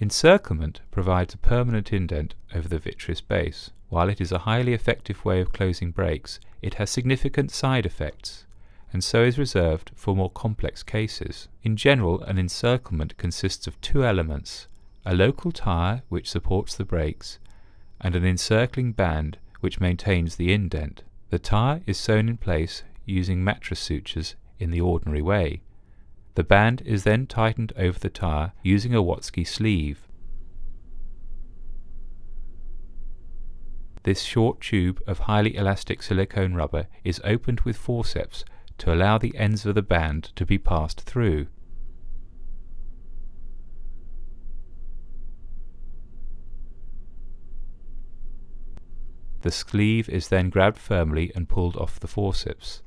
Encirclement provides a permanent indent over the vitreous base. While it is a highly effective way of closing breaks, it has significant side effects and so is reserved for more complex cases. In general, an encirclement consists of two elements, a local tire which supports the breaks, and an encircling band which maintains the indent. The tire is sewn in place using mattress sutures in the ordinary way. The band is then tightened over the tire using a Watzke sleeve. This short tube of highly elastic silicone rubber is opened with forceps to allow the ends of the band to be passed through. The sleeve is then grabbed firmly and pulled off the forceps.